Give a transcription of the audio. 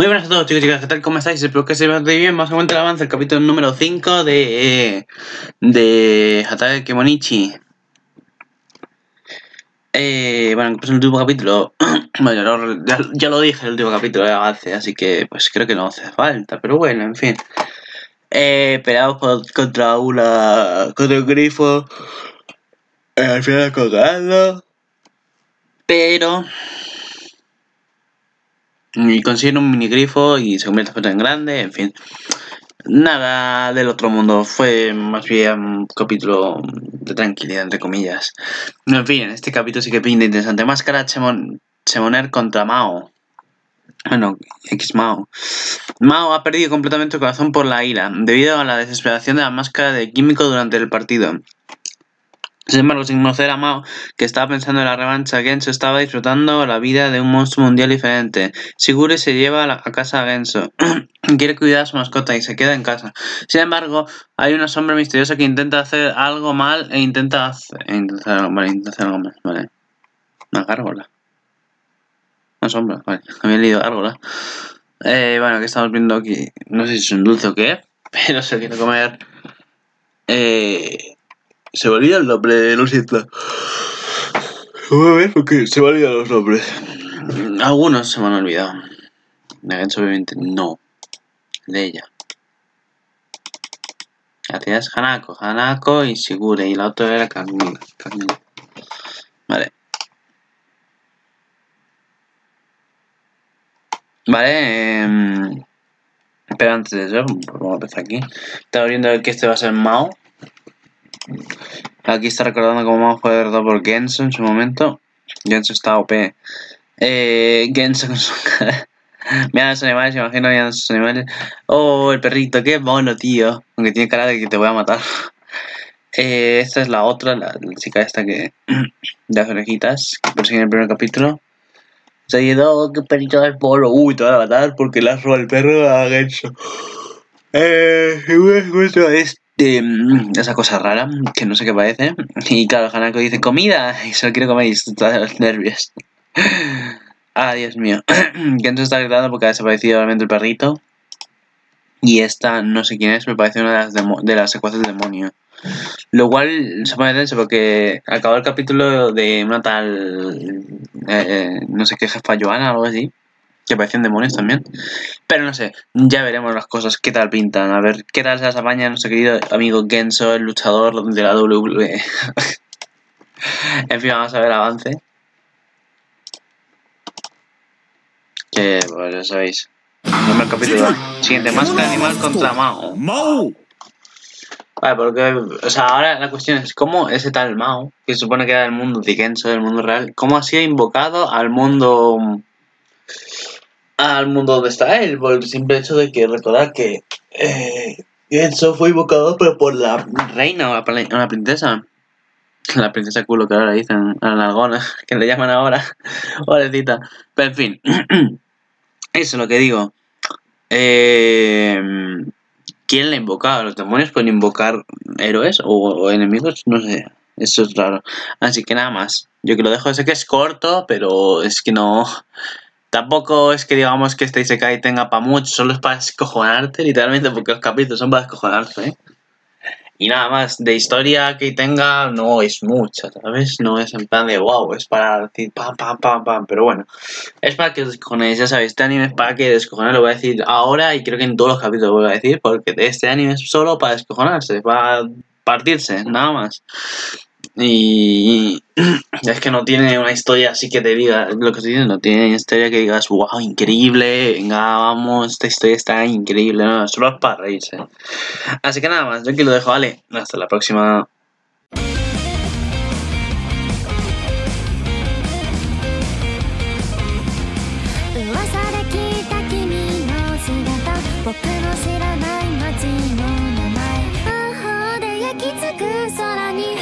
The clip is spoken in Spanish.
Muy buenas a todos chicos y chicas, ¿qué tal? ¿Cómo estáis? Espero que se vaya bien. Vamos a comentar el avance del capítulo número 5 de... De Hatake Kemonichi. Eh, bueno, pues el último capítulo... bueno, ya, lo dije el último capítulo de avance, así que pues creo que no hace falta. Pero bueno, en fin. Eh, peleamos contra una... contra un grifo. Eh, al final colgando. Pero y consiguen un mini grifo y se convierte en grande, en fin. Nada del otro mundo, fue más bien un capítulo de tranquilidad, entre comillas. En fin, en este capítulo sí que pinta interesante. Máscara Chemon, Chemoner contra Mao. Bueno, X Mao. Mao ha perdido completamente el corazón por la ira, debido a la desesperación de la máscara de químico durante el partido. Sin embargo, sin conocer a Mao, que estaba pensando en la revancha, Genso estaba disfrutando la vida de un monstruo mundial diferente. Sigure se lleva a, casa a Genso. Quiere cuidar a su mascota y se queda en casa. Sin embargo, hay una sombra misteriosa que intenta hacer algo mal e intenta hacer, e intenta hacer, vale, intenta hacer algo mal. Vale. Una gárgola. Una sombra, vale. Había leído gárgola. Eh, bueno, que estamos viendo aquí. No sé si es un dulce o qué, pero se quiere comer. Eh se me olvida el nombre, lo siento. A ver porque se me olvidan los nombres. Algunos se me han olvidado. Genso obviamente no. De ella. La tía es Hanako. Hanako y Sigure. Y la otra era Camila. Camila. Vale. Vale. Eh, pero antes de eso, vamos a empezar aquí. Estaba viendo que este va a ser Mao. Aquí está recordando cómo a poder derrotar por Genso en su momento. Genso está OP. Eh, Genso con su. Mira los animales, imagino mirando sus animales. Oh, el perrito, qué mono, tío. Aunque tiene cara de que te voy a matar. Eh, esta es la otra, la, chica esta que. de las orejitas, que persigue en el primer capítulo. Se ha ido, qué perrito del polo. Uy, te voy a matar porque le has robado el perro a Genso. Eh, es Mm, esa cosa rara que no sé qué parece. Y claro, Hanako dice comida y se lo quiere comer y está los nervios. ah, Dios mío. Kenzo está gritando porque ha desaparecido realmente el perrito. Y esta, no sé quién es, me parece una de las, de las secuencias del demonio. Lo cual se pone tenso porque acabó el capítulo de una tal. Eh, eh, no sé qué jefa Joana o algo así que parecen demonios también. Pero no sé, ya veremos las cosas, qué tal pintan. A ver qué tal se las apaña nuestro querido amigo Genso, el luchador de la WWE. en fin, vamos a ver el avance. Que, pues ya sabéis. Primer capítulo. Siguiente, máscara animal contra Mao. Mao. Vale, porque, o sea, ahora la cuestión es cómo ese tal Mao, que se supone que era del mundo de Genso, del mundo real, cómo ha sido invocado al mundo al mundo donde está él, por el simple hecho de que recordar que eh, eso fue invocado pero por la reina o la, princesa. La princesa culo que ahora dicen a la algona, que le llaman ahora, pobrecita. Pero en fin, eso es lo que digo. Eh, ¿Quién le invoca? ¿Los demonios pueden invocar héroes o, enemigos? No sé, eso es raro. Así que nada más. Yo que lo dejo, sé que es corto, pero es que no, Tampoco es que digamos que este Isekai tenga para mucho, solo es para escojonarte, literalmente, porque los capítulos son para escojonarte, ¿eh? Y nada más, de historia que tenga no es mucha, ¿sabes? No es en plan de wow, es para decir pam, pam, pam, pam, pero bueno, es para que os descojonéis, ya sabéis, este anime es para que descojonéis, lo voy a decir ahora y creo que en todos los capítulos lo voy a decir, porque este anime es solo para descojonarse, para partirse, nada más. Y es que no tiene una historia así que te diga, lo que estoy diciendo, no tiene una historia que digas, wow, increíble, venga, vamos, esta historia está increíble, no, solo es para reírse. Así que nada más, yo aquí lo dejo, vale, hasta la próxima.「空に」